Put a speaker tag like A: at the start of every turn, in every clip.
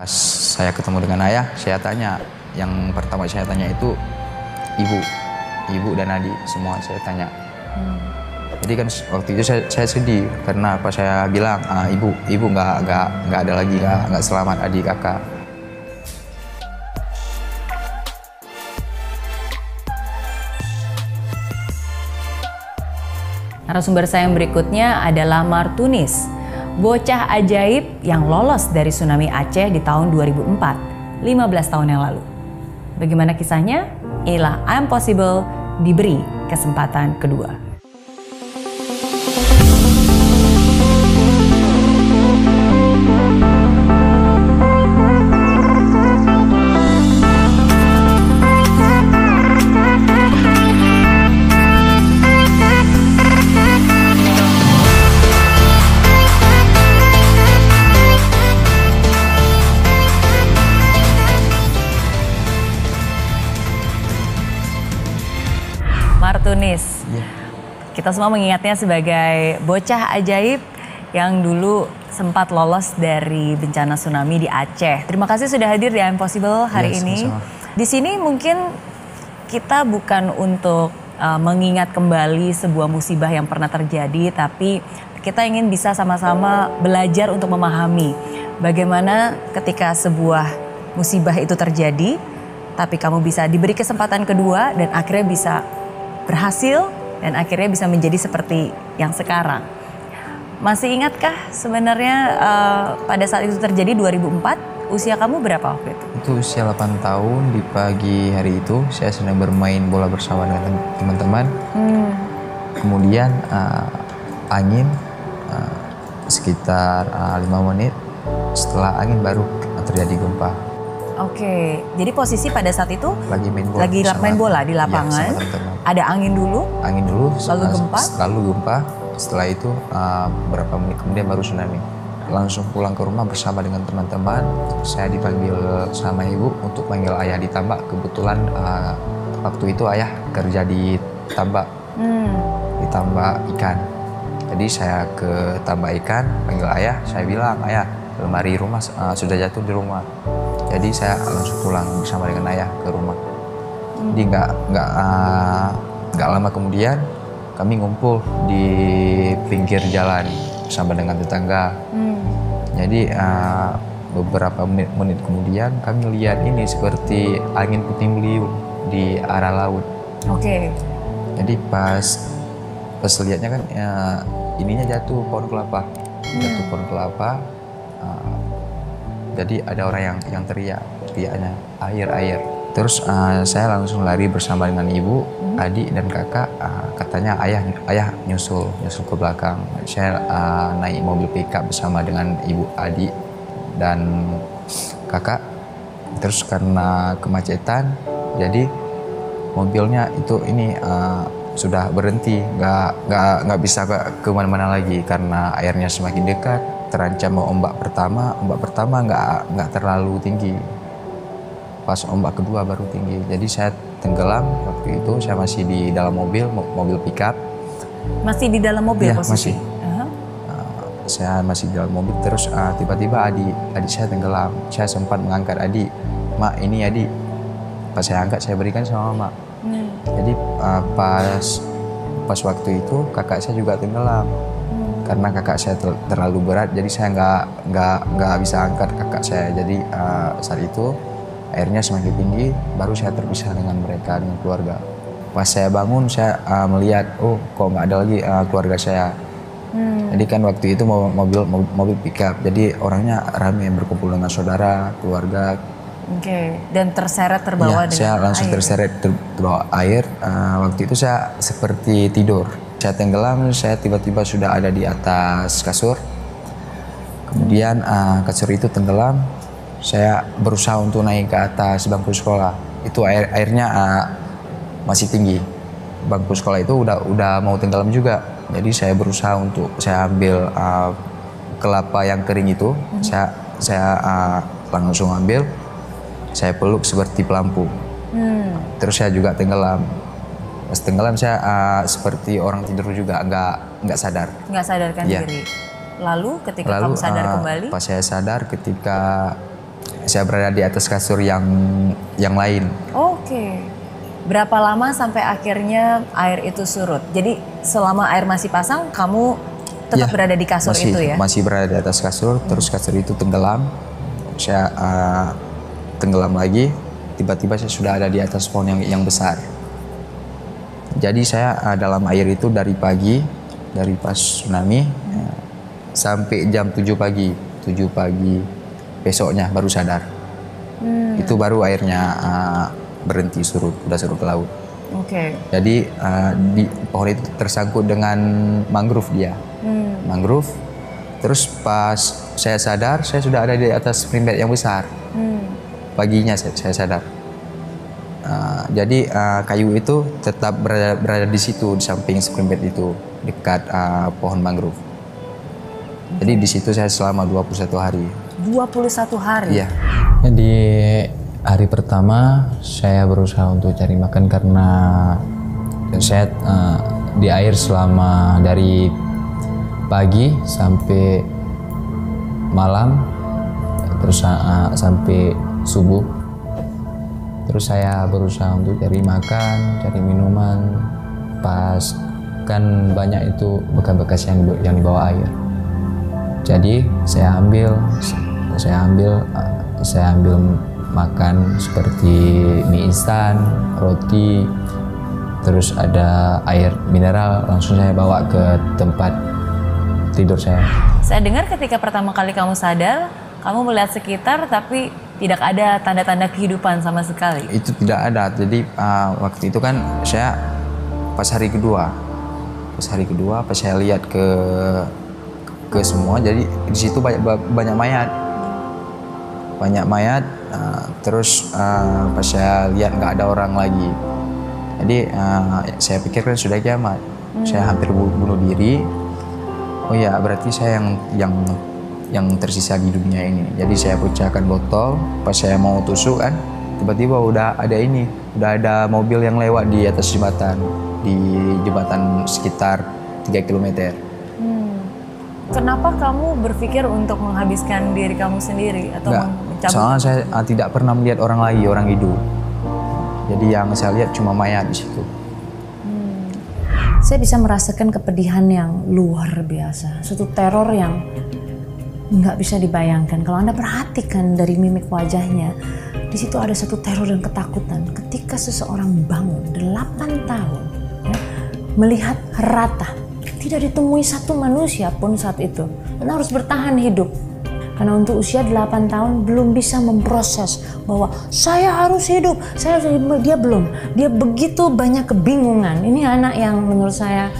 A: Pas saya ketemu dengan ayah, saya tanya, yang pertama saya tanya itu ibu, ibu dan adik semua saya tanya. Jadi kan waktu itu saya, saya sedih. Karena apa saya bilang "Ah, ibu, ibu nggak nggak nggak ada lagi nggak nggak selamat adik kakak.
B: Narasumber saya yang berikutnya adalah Martunis, bocah ajaib yang lolos dari tsunami Aceh di tahun 2004, 15 tahun yang lalu. Bagaimana kisahnya? Inilah I'm Possible diberi kesempatan kedua. Martunis,
A: Iya.
B: kita semua mengingatnya sebagai bocah ajaib yang dulu sempat lolos dari bencana tsunami di Aceh. Terima kasih sudah hadir di I'm Possible hari
A: Iya,
B: ini.
A: sama-sama.
B: Di sini mungkin kita bukan untuk uh, mengingat kembali sebuah musibah yang pernah terjadi, tapi kita ingin bisa sama-sama belajar untuk memahami bagaimana ketika sebuah musibah itu terjadi, tapi kamu bisa diberi kesempatan kedua dan akhirnya bisa berhasil dan akhirnya bisa menjadi seperti yang sekarang. Masih ingatkah sebenarnya uh, pada saat itu terjadi 2004 usia kamu berapa waktu itu?
A: Itu usia 8 tahun di pagi hari itu saya sedang bermain bola bersama dengan teman-teman. Kemudian uh, angin uh, sekitar uh, lima menit setelah angin baru terjadi gempa.
B: Oke, jadi posisi pada saat itu
A: Lagi main bola.
B: lagi
A: sama-
B: main bola di
A: Iya,
B: lapangan.
A: teman-teman.
B: ada angin dulu.
A: angin dulu
B: Lalu gempa?
A: lalu gempa setelah itu uh, beberapa menit kemudian baru tsunami langsung pulang ke rumah bersama dengan teman-teman saya dipanggil sama ibu untuk panggil ayah di tambak kebetulan uh, waktu itu ayah kerja di tambak
B: Hmm.
A: di tambak ikan jadi saya ke tambak ikan panggil ayah saya bilang ayah lemari rumah uh, sudah jatuh di rumah jadi saya langsung pulang bersama dengan ayah ke rumah jadi nggak nggak uh, nggak lama kemudian kami ngumpul di pinggir jalan bersama dengan tetangga
B: Hmm.
A: jadi uh, beberapa menit-menit kemudian kami lihat ini seperti angin puting beliung di arah laut
B: Oke.
A: jadi pas pas lihatnya kan ya, ininya jatuh pohon kelapa, jatuh pohon kelapa. uh, jadi ada orang yang yang teriak, teriaknya air air. Terus uh, saya langsung lari bersama dengan ibu, adik dan kakak. uh, katanya ayah ayah nyusul nyusul ke belakang. Saya uh, naik mobil pickup bersama dengan ibu, adik dan kakak. Terus karena kemacetan, jadi mobilnya itu ini uh, sudah berhenti nggak nggak nggak bisa ke ke mana-mana lagi karena airnya semakin dekat terancam mau ombak pertama ombak pertama nggak nggak terlalu tinggi. Pas ombak kedua baru tinggi. Jadi saya tenggelam waktu itu saya masih di dalam mobil mo- mobil pickup.
B: Masih di dalam mobil
A: Iya,
B: posisi?
A: masih. Uh, saya masih di dalam mobil. Terus uh, tiba-tiba adik adik saya tenggelam. Saya sempat mengangkat adik mak ini adik. Pas saya angkat saya berikan sama mak.
B: Hmm.
A: jadi uh, pas pas waktu itu kakak saya juga tenggelam karena kakak saya ter- terlalu berat jadi saya nggak nggak nggak bisa angkat kakak saya jadi uh, saat itu airnya semakin tinggi baru saya terpisah dengan mereka dengan keluarga pas saya bangun saya uh, melihat oh kok nggak ada lagi uh, keluarga saya
B: Hmm.
A: jadi kan waktu itu mo- mobil mobil, mobil pickup jadi orangnya ramai berkumpul dengan saudara keluarga
B: Oke. Dan terseret terbawa
A: Iya,
B: dengan
A: saya langsung
B: air.
A: terseret ter- terbawa air. Eh, waktu itu saya seperti tidur. Saya tenggelam, saya tiba-tiba sudah ada di atas kasur. Kemudian eh, kasur itu tenggelam. Saya berusaha untuk naik ke atas bangku sekolah. Itu air airnya eh, masih tinggi. Bangku sekolah itu udah udah mau tenggelam juga. Jadi saya berusaha untuk saya ambil eh, kelapa yang kering itu. Saya saya eh, langsung ambil saya peluk seperti pelampung.
B: Hmm.
A: Terus saya juga tenggelam. Pas tenggelam saya uh, seperti orang tidur juga, nggak nggak sadar.
B: Nggak sadarkan
A: Iya.
B: diri. Lalu ketika
A: Lalu
B: kamu sadar
A: uh,
B: kembali,
A: pas saya sadar ketika saya berada di atas kasur yang yang lain.
B: Oke. Berapa lama sampai akhirnya air itu surut? Jadi selama air masih pasang, kamu tetap
A: Ya,
B: berada di kasur
A: masih,
B: itu ya?
A: Masih berada di atas kasur, terus kasur itu tenggelam. Saya uh, tenggelam lagi, tiba-tiba saya sudah ada di atas pohon yang yang besar. Jadi saya uh, dalam air itu dari pagi, dari pas tsunami uh, sampai jam 7 pagi, 7 pagi besoknya baru sadar.
B: Hmm,
A: Itu baru airnya uh, berhenti surut, udah surut ke laut.
B: Oke.
A: Jadi uh, di pohon itu tersangkut dengan mangrove dia
B: Hmm,
A: mangrove. Terus pas saya sadar, saya sudah ada di atas spring bed yang besar.
B: hmm.
A: Paginya saya, saya sadar. Uh, jadi uh, kayu itu tetap berada, berada di situ di samping spring bed itu dekat uh, pohon mangrove. Jadi di situ saya selama 21 hari.
B: 21 hari.
A: Iya.
C: Di hari pertama saya berusaha untuk cari makan karena saya eh, di air selama dari pagi sampai malam terus eh, sampai subuh. Terus saya berusaha untuk cari makan, cari minuman. Pas kan banyak itu bekas-bekas yang yang di bawah air. Jadi saya ambil, saya ambil, saya ambil makan seperti mie instan, roti, terus ada air mineral. Langsung saya bawa ke tempat tidur saya.
B: Saya dengar ketika pertama kali kamu sadar, kamu melihat sekitar tapi tidak ada tanda-tanda kehidupan sama sekali.
A: Itu tidak ada. Jadi uh, waktu itu kan saya pas hari kedua, pas hari kedua pas saya lihat ke ke semua, jadi di situ banyak banyak mayat, banyak mayat. uh, terus uh, pas saya lihat nggak ada orang lagi, jadi uh, saya pikir kan sudah kiamat. Saya hampir bu- bunuh diri. Oh ya berarti saya yang yang yang tersisa di dunia ini. Jadi saya pecahkan botol, pas saya mau tusuk kan, tiba-tiba udah ada ini, udah ada mobil yang lewat di atas jembatan, di jembatan sekitar 3 km.
B: Hmm. Kenapa kamu berpikir untuk menghabiskan diri kamu sendiri atau
A: Enggak,
B: mencabut?
A: soalnya saya ah, tidak pernah melihat orang lagi, orang hidup. Jadi yang saya lihat cuma mayat di situ.
D: Saya bisa merasakan kepedihan yang luar biasa, suatu teror yang nggak bisa dibayangkan. Kalau anda perhatikan dari mimik wajahnya, di situ ada satu teror dan ketakutan. Ketika seseorang bangun 8 tahun, ya, melihat rata, tidak ditemui satu manusia pun saat itu, dan harus bertahan hidup. Karena untuk usia 8 tahun belum bisa memproses bahwa saya harus hidup, saya harus hidup. Dia belum. Dia begitu banyak kebingungan. Ini anak yang menurut saya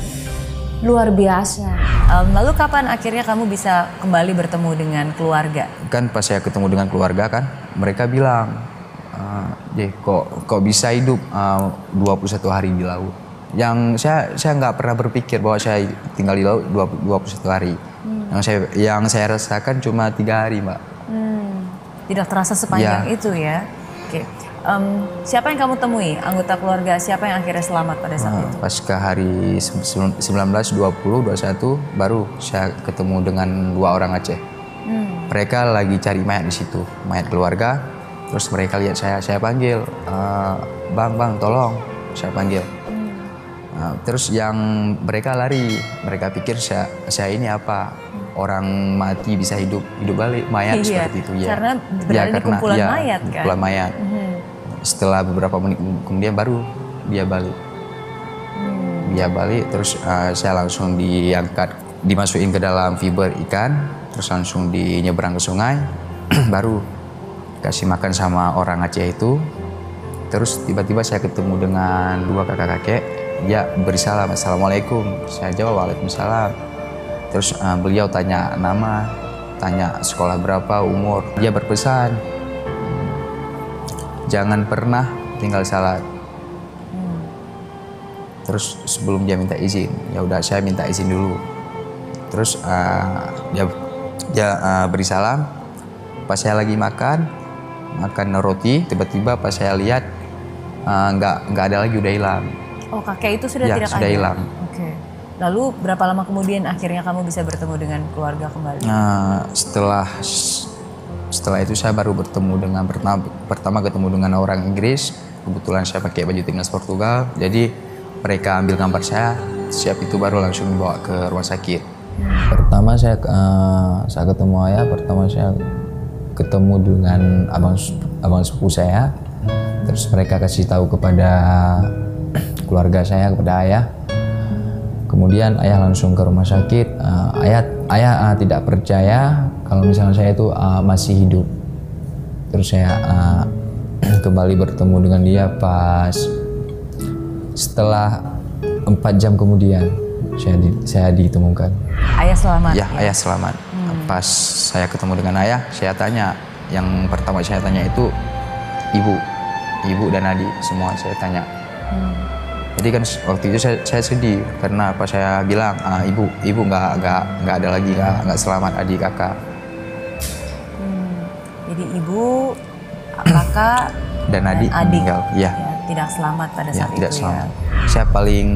D: luar biasa.
B: Em, lalu kapan akhirnya kamu bisa kembali bertemu dengan keluarga?
A: Kan pas saya ketemu dengan keluarga kan, mereka bilang, "Ah, Jeh, kok kok bisa hidup ah, 21 hari di laut?" Yang saya saya nggak pernah berpikir bahwa saya tinggal di laut 20 21 hari. Yang saya yang saya rasakan cuma tiga hari, Mbak.
B: Hmm, tidak terasa sepanjang
A: Iya.
B: itu ya. Oke. Em, siapa yang kamu temui? Anggota keluarga siapa yang akhirnya selamat pada saat
A: Nah,
B: itu?
A: pas ke hari se- se- 19, 20, 21 baru saya ketemu dengan dua orang Aceh.
B: Hmm.
A: Mereka lagi cari mayat di situ, mayat keluarga. Terus mereka lihat saya, saya panggil, "Eh, bang, bang, tolong, saya panggil. Nah, terus yang mereka lari, mereka pikir saya, saya ini apa? Orang mati bisa hidup hidup balik, mayat
B: Iya,
A: seperti itu ya.
B: karena berada di kumpulan mayat, kan?
A: Kumpulan mayat.
B: Mhm.
A: Setelah beberapa menit kemudian baru dia balik.
B: Hmm.
A: Dia balik terus uh, saya langsung diangkat, dimasukin ke dalam fiber ikan, terus langsung dinyeberang ke sungai, baru kasih makan sama orang Aceh itu. Terus tiba-tiba saya ketemu dengan dua kakak-kakek, dia beri salam, Assalamualaikum. Saya jawab, Waalaikumsalam. Terus uh, beliau tanya nama, tanya sekolah berapa, umur. Dia berpesan, jangan pernah tinggal salat. Terus sebelum dia minta izin, ya udah saya minta izin dulu. Terus uh, dia dia uh, beri salam. Pas saya lagi makan, makan roti, tiba-tiba pas saya lihat uh, nggak nggak ada lagi udah hilang.
B: Oh kakek itu sudah
A: Ya,
B: tidak
A: sudah
B: ada?
A: hilang.
B: Oke. Lalu berapa lama kemudian akhirnya kamu bisa bertemu dengan keluarga kembali?
A: Nah, setelah setelah itu saya baru bertemu dengan pertama, pertama ketemu dengan orang Inggris. Kebetulan saya pakai baju timnas Portugal. Jadi mereka ambil gambar saya. Siap itu baru langsung dibawa ke rumah sakit.
C: Pertama saya eh, saya ketemu ayah, pertama saya ketemu dengan abang abang sepupu saya. Terus mereka kasih tahu kepada keluarga saya kepada ayah. Kemudian ayah langsung ke rumah sakit. Eh, ayah ayah eh, tidak percaya kalau misalnya saya itu eh, masih hidup. Terus saya eh, kembali bertemu dengan dia pas setelah empat jam kemudian saya di, saya ditemukan.
B: Ayah selamat.
A: Ya, ayah selamat. Pas saya ketemu dengan ayah, saya tanya. Yang pertama saya tanya itu ibu, ibu dan adik semua saya tanya. Jadi kan waktu itu saya, saya sedih karena apa saya bilang "Ah, ibu, ibu nggak nggak nggak ada lagi nggak nggak selamat adik kakak
B: Jadi ibu, kakak,
A: dan adik,
B: adik
A: meninggal. Ya,
B: ya, tidak selamat pada
A: ya
B: saat
A: tidak
B: itu
A: selamat.
B: ya.
A: Saya paling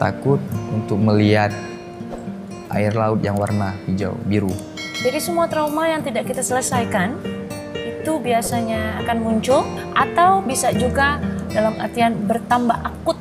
A: takut untuk melihat air laut yang warna hijau biru.
D: Jadi semua trauma yang tidak kita selesaikan itu biasanya akan muncul atau bisa juga dalam artian bertambah akut